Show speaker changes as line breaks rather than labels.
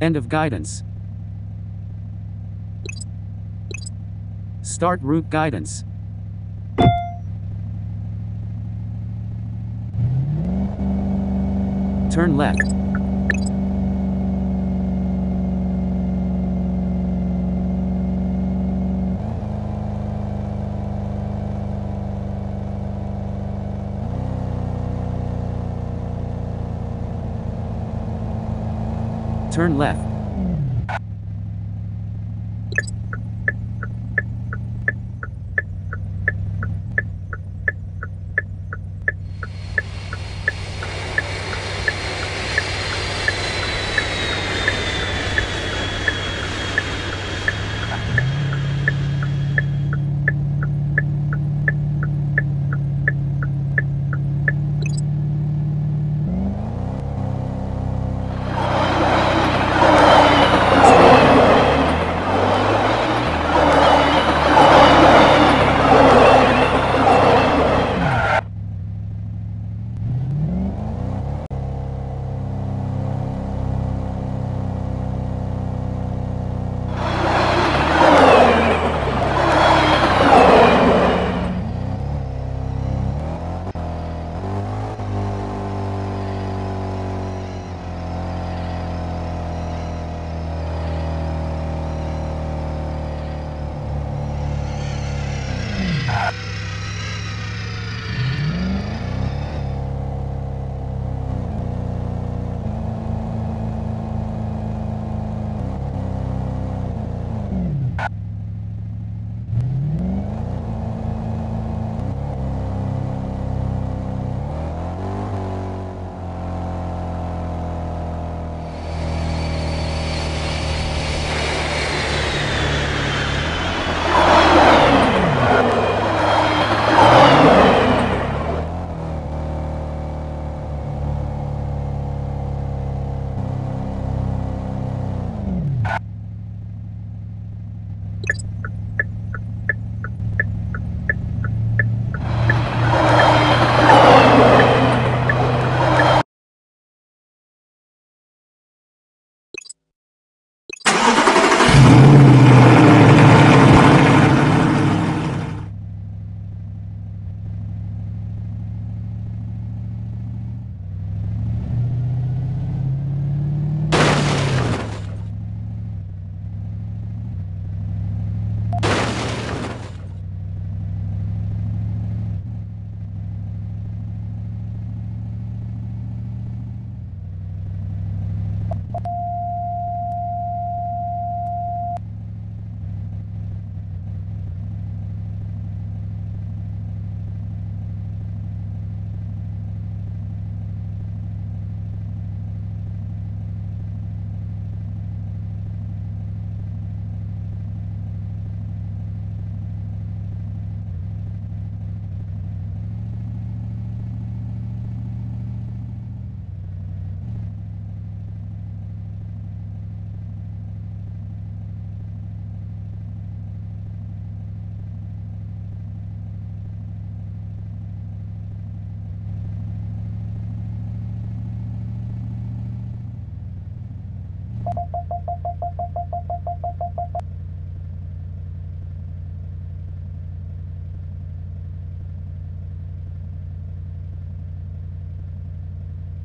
End of guidance. Start route guidance. Turn left. Turn left.